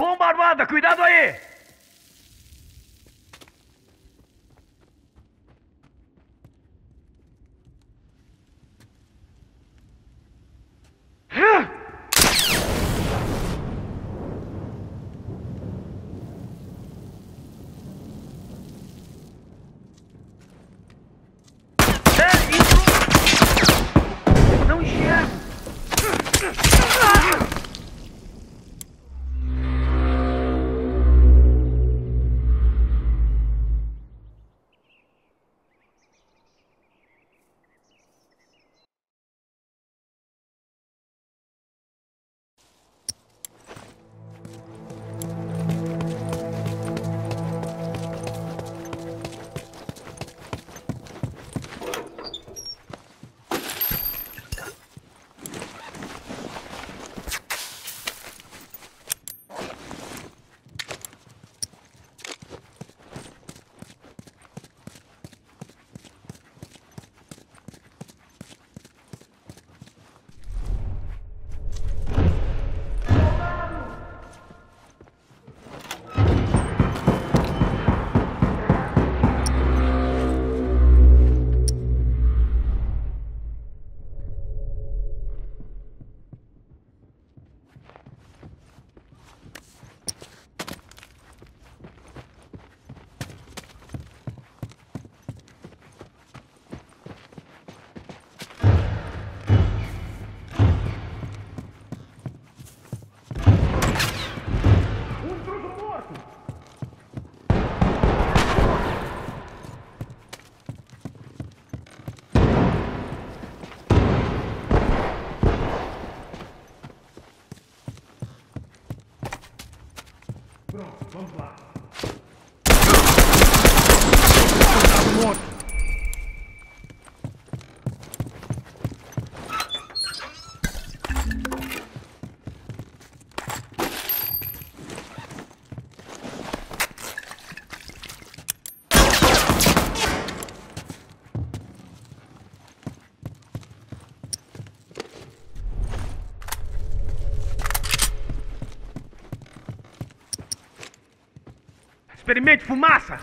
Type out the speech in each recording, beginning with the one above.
Bomba armada, cuidado aí! Pronto, vamos lá. Morto. Experimente fumaça!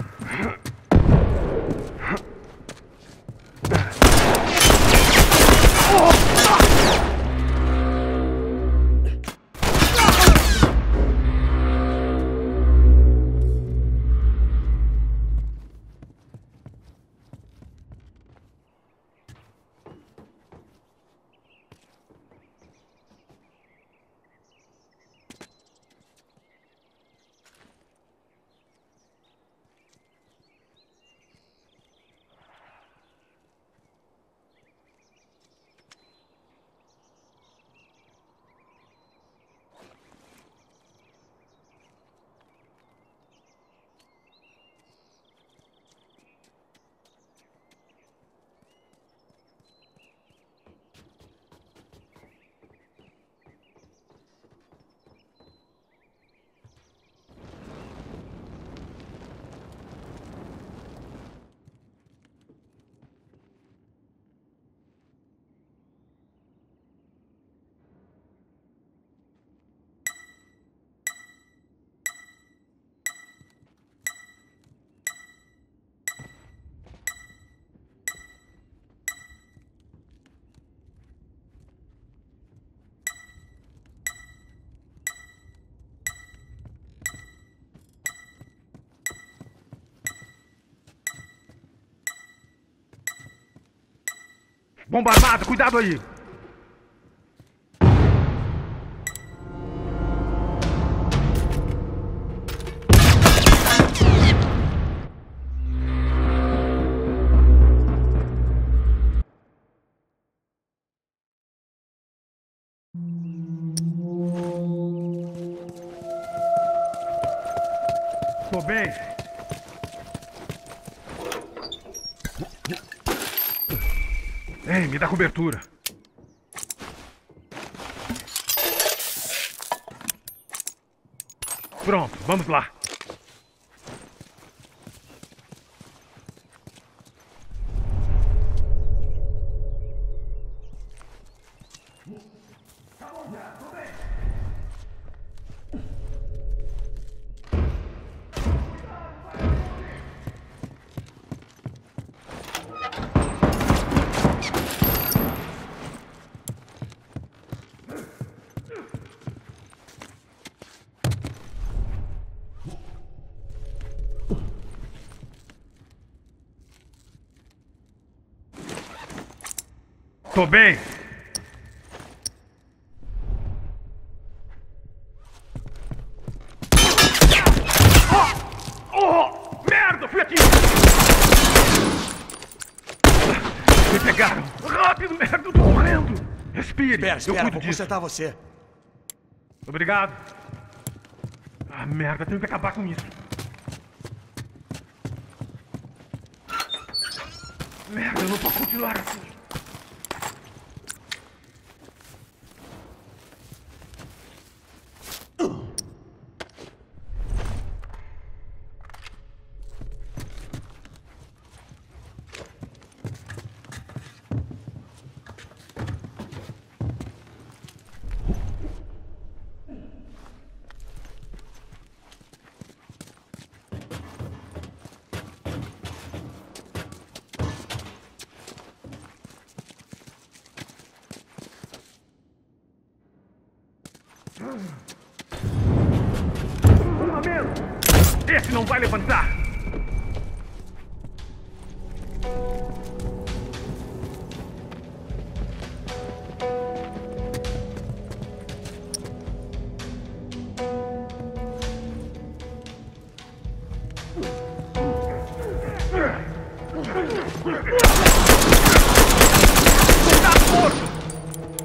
Bomba armada, cuidado aí! Me dá cobertura. Pronto, vamos lá. Tô bem. Oh! Oh! Merda, fui aqui! Me pegaram! Rápido, merda, eu tô morrendo! Respire, Espera, eu cuido vou disso. consertar você. Obrigado. Ah, merda, tenho que acabar com isso. Merda, eu não posso continuar assim. Uma menos! Esse não vai levantar! Tá!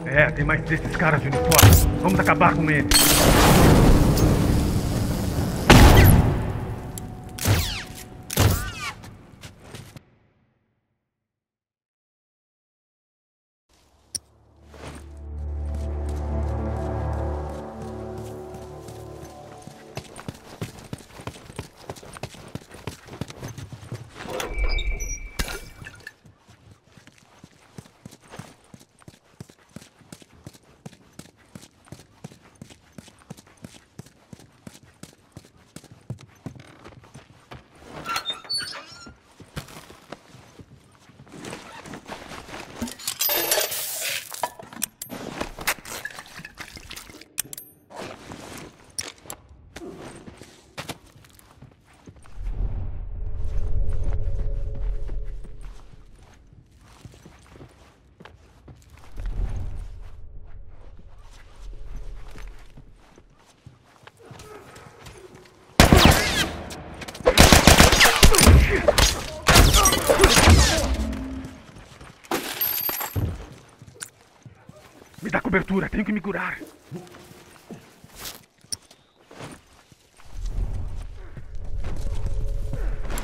É, tem mais desses caras de uniforme. Vamos acabar com eles. Me dá cobertura, tenho que me curar.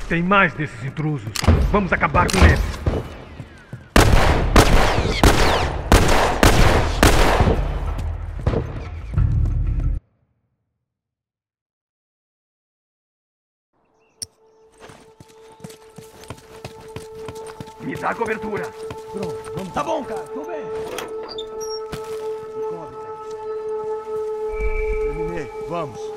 Tem mais desses intrusos. Vamos acabar com eles. Me dá cobertura. Pronto, vamos. Tá bom, cara, slums.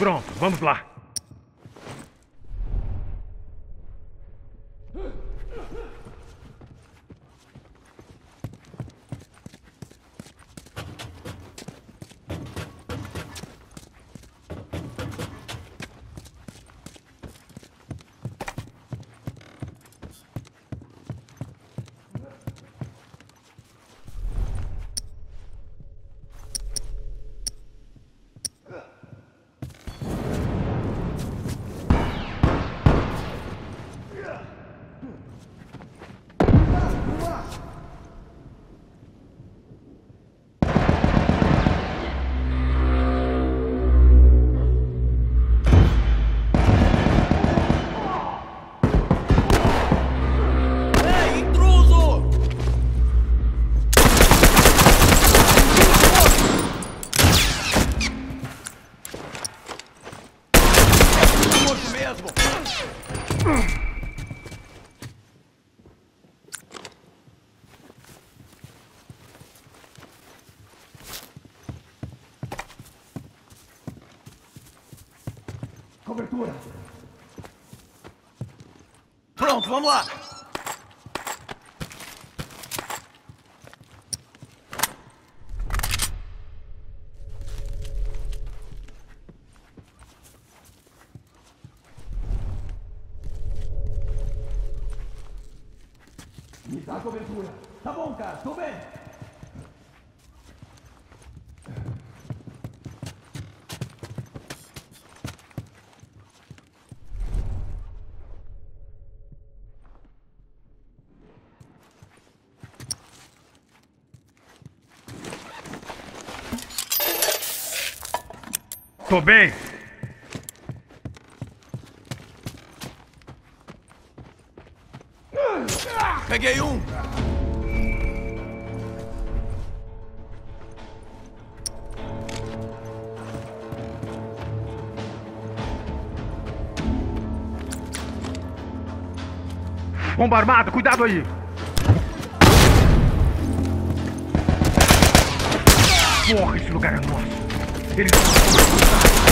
Pronto, vamos lá. Cobertura! Pronto, vamos lá! Me dá cobertura. Tá bom, cara, tô bem. Tô bem. Peguei um! Bomba armada, cuidado aí. Porra, esse lugar é nosso. Eles